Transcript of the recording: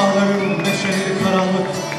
dağların neşeleri karanlık.